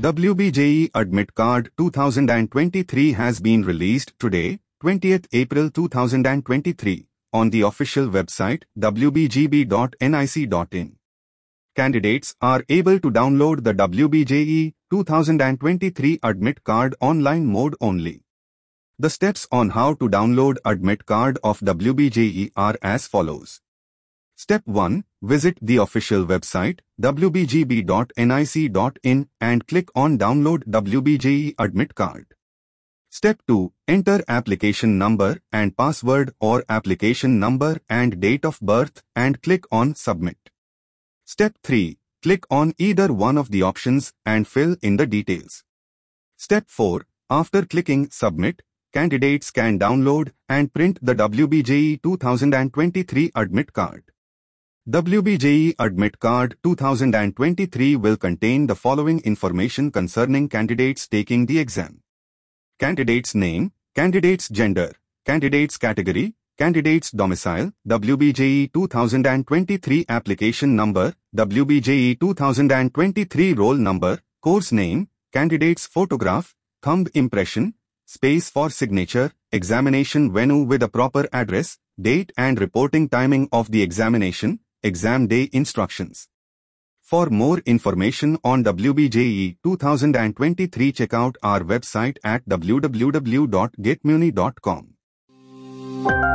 WBJEE Admit Card 2023 has been released today, 20th April 2023, on the official website wbjeeb.nic.in. Candidates are able to download the WBJEE 2023 Admit Card online mode only. The steps on how to download Admit Card of WBJEE are as follows. Step 1. Visit the official website wbjeeb.nic.in and click on Download WBJEE Admit Card. Step 2. Enter application number and password or application number and date of birth and click on Submit. Step 3. Click on either one of the options and fill in the details. Step 4. After clicking Submit, candidates can download and print the WBJEE 2023 Admit Card. WBJEE Admit Card 2023 will contain the following information concerning candidates taking the exam. Candidate's name, candidate's gender, candidate's category, candidate's domicile, WBJEE 2023 application number, WBJEE 2023 roll number, course name, candidate's photograph, thumb impression, space for signature, examination venue with a proper address, date and reporting timing of the examination, Exam Day Instructions For more information on WBJEE 2023 check out our website at www.getmyuni.com.